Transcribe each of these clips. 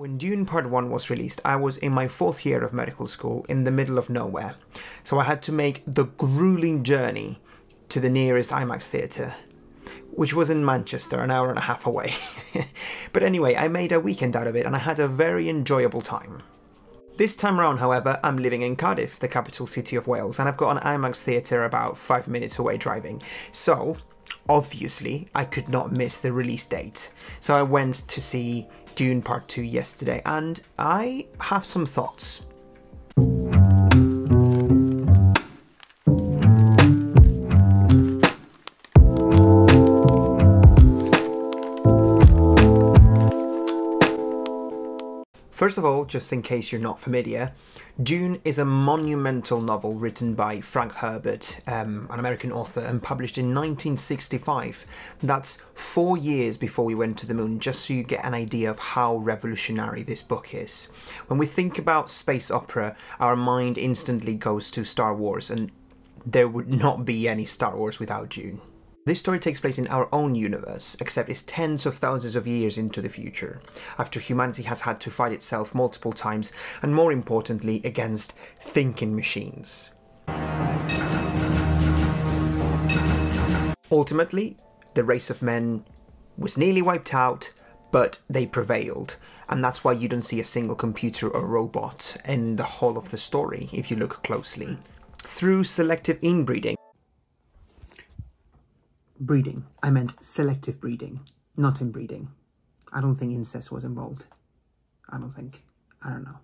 When Dune Part 1 was released, I was in my fourth year of medical school in the middle of nowhere, so I had to make the grueling journey to the nearest IMAX theatre, which was in Manchester, an hour and a half away. but anyway, I made a weekend out of it and I had a very enjoyable time. This time around, however, I'm living in Cardiff, the capital city of Wales, and I've got an IMAX theatre about five minutes away driving. So, obviously, I could not miss the release date. So I went to see Dune Part 2 yesterday, and I have some thoughts. First of all, just in case you're not familiar, Dune is a monumental novel written by Frank Herbert, um, an American author, and published in 1965. That's four years before we went to the moon, just so you get an idea of how revolutionary this book is. When we think about space opera, our mind instantly goes to Star Wars, and there would not be any Star Wars without Dune. This story takes place in our own universe, except it's tens of thousands of years into the future, after humanity has had to fight itself multiple times, and more importantly, against thinking machines. Ultimately, the race of men was nearly wiped out, but they prevailed, and that's why you don't see a single computer or robot in the whole of the story if you look closely. Through selective inbreeding, breeding. I meant selective breeding, not inbreeding. I don't think incest was involved. I don't think. I don't know.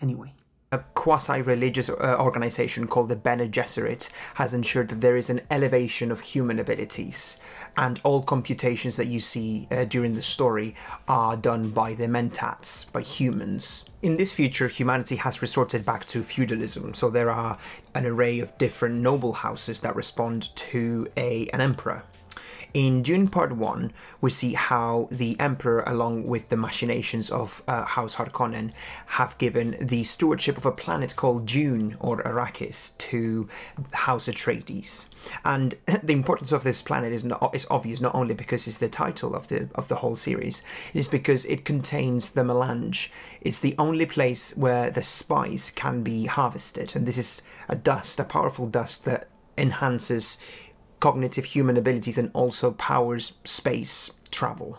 Anyway. A quasi-religious uh, organization called the Bene Gesserit has ensured that there is an elevation of human abilities, and all computations that you see uh, during the story are done by the Mentats, by humans. In this future, humanity has resorted back to feudalism, so there are an array of different noble houses that respond to a an emperor. In Dune Part 1, we see how the Emperor, along with the machinations of uh, House Harkonnen, have given the stewardship of a planet called Dune, or Arrakis, to House Atreides. And the importance of this planet is, not, is obvious not only because it's the title of the, of the whole series, it is because it contains the melange. It's the only place where the spice can be harvested, and this is a dust, a powerful dust that enhances cognitive human abilities and also powers space travel.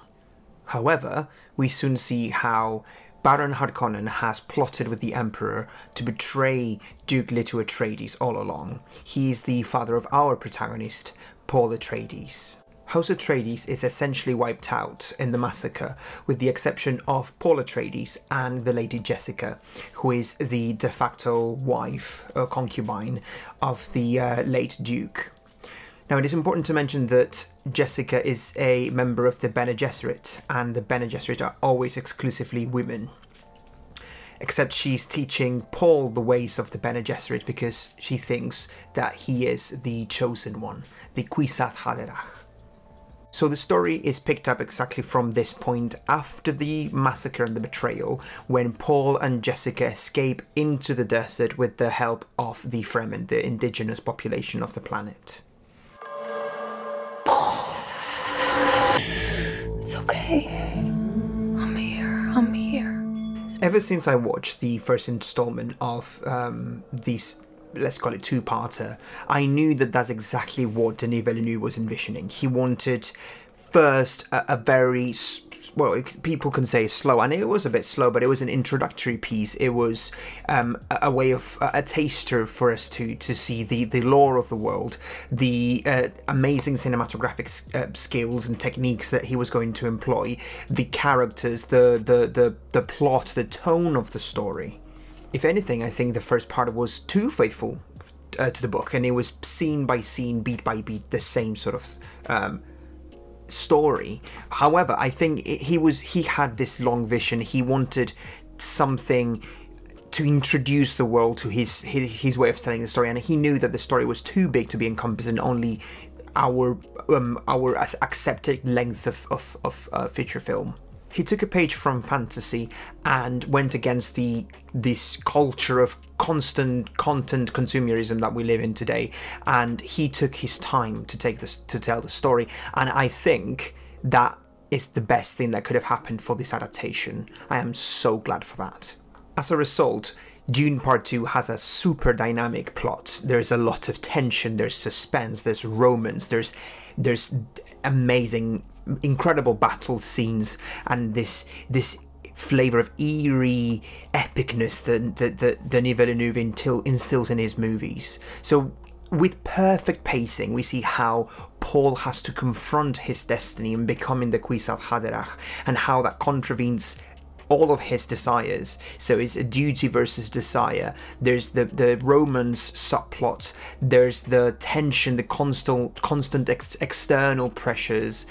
However, we soon see how Baron Harkonnen has plotted with the Emperor to betray Duke Leto Atreides all along. He is the father of our protagonist, Paul Atreides. House Atreides is essentially wiped out in the massacre, with the exception of Paul Atreides and the Lady Jessica, who is the de facto wife or concubine of the uh, late Duke. Now, it is important to mention that Jessica is a member of the Bene Gesserit, and the Bene Gesserit are always exclusively women. Except she's teaching Paul the ways of the Bene Gesserit because she thinks that he is the chosen one, the Kwisatz Haderach. So the story is picked up exactly from this point after the massacre and the betrayal, when Paul and Jessica escape into the desert with the help of the Fremen, the indigenous population of the planet. Okay. I'm here. I'm here. Ever since I watched the first installment of um, these, let's call it two-parter, I knew that that's exactly what Denis Villeneuve was envisioning. He wanted first a, a very well, people can say slow, and it was a bit slow, but it was an introductory piece. It was um, a, a, way of a taster for us to to see the the lore of the world, the uh, amazing cinematographic uh, skills and techniques that he was going to employ, the characters, the the the the plot, the tone of the story. If anything, I think the first part was too faithful uh, to the book, and it was scene by scene, beat by beat, the same sort of. Um, story. However, I think he was he had this long vision. He wanted something to introduce the world to his, his his, way of telling the story, and he knew that the story was too big to be encompassed in only our um, our accepted length of of, of uh, feature film he took a page from fantasy and went against the this culture of constant content consumerism that we live in today and he took his time to take this to tell the story and i think that is the best thing that could have happened for this adaptation. I am so glad for that. As a result, Dune Part 2 has a super dynamic plot. There's a lot of tension, there's suspense, there's romance, there's there's amazing incredible battle scenes and this this flavor of eerie epicness that, that, that Denis Villeneuve instills in his movies. So with perfect pacing, we see how Paul has to confront his destiny in becoming the Kwisatz Haderach and how that contravenes all of his desires. So it's a duty versus desire. There's the the romance subplot. There's the tension, the constant constant ex- external pressures,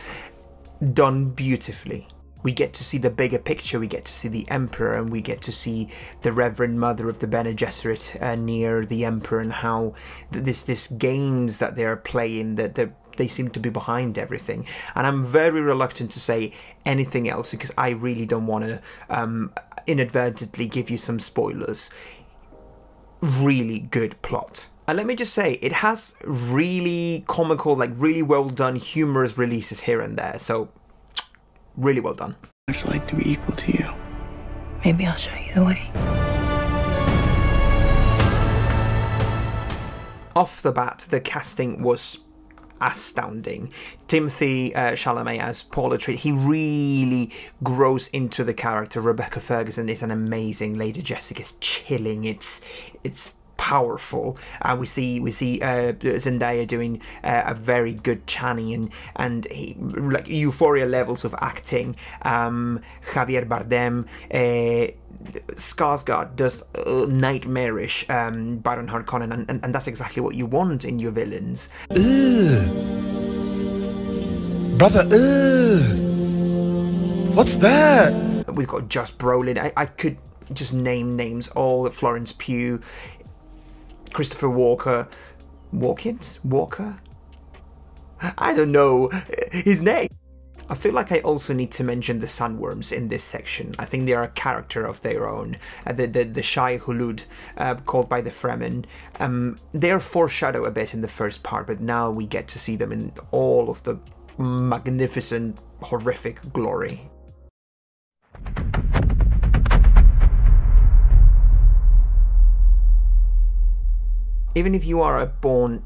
done beautifully we get to see the bigger picture. We get to see the Emperor, and we get to see the Reverend Mother of the Bene Gesserit uh, near the Emperor, and how this this games that they're playing that they seem to be behind everything. And I'm very reluctant to say anything else because I really don't want to um, inadvertently give you some spoilers. Really good plot. And let me just say, it has really comical, like really well done, humorous releases here and there. So Really well done. I'd like to be equal to you. Maybe I'll show you the way. Off the bat, the casting was astounding. Timothy uh, Chalamet as Paul Atreides, he really grows into the character. Rebecca Ferguson is an amazing Lady Jessica's chilling. It's it's powerful. Uh, we see we see uh, Zendaya doing uh, a very good Chani and and he, like euphoria levels of acting. Um, Javier Bardem. Uh, Skarsgård does uh, nightmarish um, Baron Harkonnen, and, and, and, that's exactly what you want in your villains. Ugh. Brother, ugh. What's that? We've got Josh Brolin. I, I could just name names all Florence Pugh. Christopher Walker. Walkins? Walker? I don't know his name. I feel like I also need to mention the sandworms in this section. I think they are a character of their own. Uh, the, the, the Shai Hulud, uh, called by the Fremen. Um, they are foreshadowed a bit in the first part, but now we get to see them in all of the magnificent, horrific glory. Even if you are a born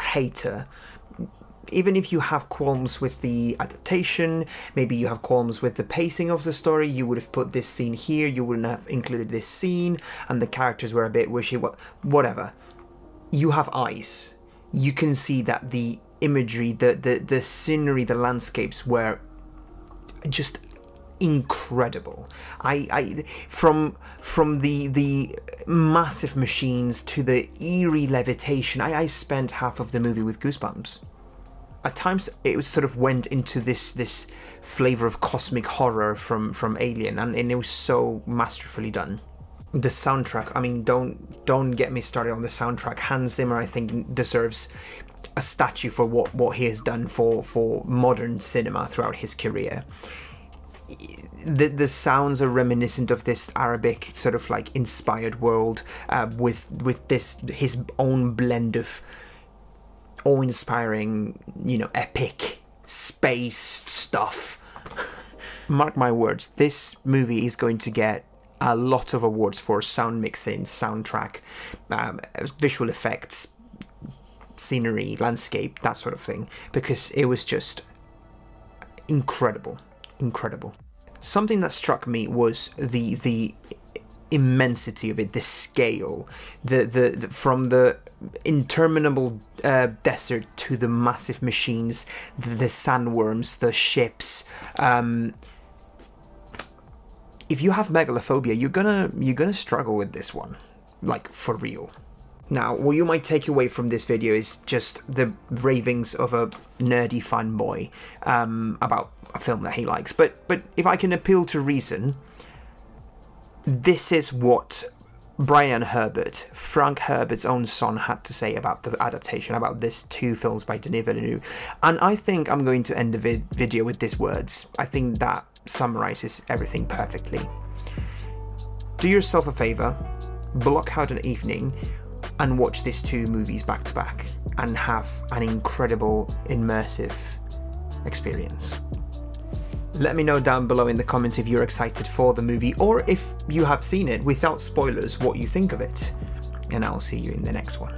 hater, even if you have qualms with the adaptation, maybe you have qualms with the pacing of the story, you would have put this scene here, you wouldn't have included this scene, and the characters were a bit wishy, whatever. You have eyes. You can see that the imagery, the, the, the scenery, the landscapes were just incredible. I, I from from the the massive machines to the eerie levitation. I, I spent half of the movie with goosebumps. At times, it was sort of went into this this flavor of cosmic horror from from Alien, and, and it was so masterfully done. The soundtrack, I mean, don't don't get me started on the soundtrack. Hans Zimmer, I think, deserves a statue for what what he has done for for modern cinema throughout his career the the sounds are reminiscent of this Arabic sort of like inspired world uh, with with this his own blend of awe-inspiring, you know, epic space stuff. Mark my words, this movie is going to get a lot of awards for sound mixing, soundtrack, um, visual effects, scenery, landscape, that sort of thing, because it was just incredible incredible. Something that struck me was the the immensity of it, the scale, the the, the from the interminable uh, desert to the massive machines, the, the sandworms, the ships. Um, if you have megalophobia, you're gonna you're gonna struggle with this one, like for real. Now, what you might take away from this video is just the ravings of a nerdy fanboy um, about a film that he likes. But but if I can appeal to reason, this is what Brian Herbert, Frank Herbert's own son, had to say about the adaptation, about these two films by Denis Villeneuve. And I think I'm going to end the vid video with these words. I think that summarizes everything perfectly. Do yourself a favor, block out an evening, and watch these two movies back to back and have an incredible, immersive experience. Let me know down below in the comments if you're excited for the movie or if you have seen it without spoilers what you think of it. And I'll see you in the next one.